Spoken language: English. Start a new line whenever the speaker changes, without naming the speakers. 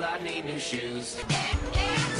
feel I need new shoes.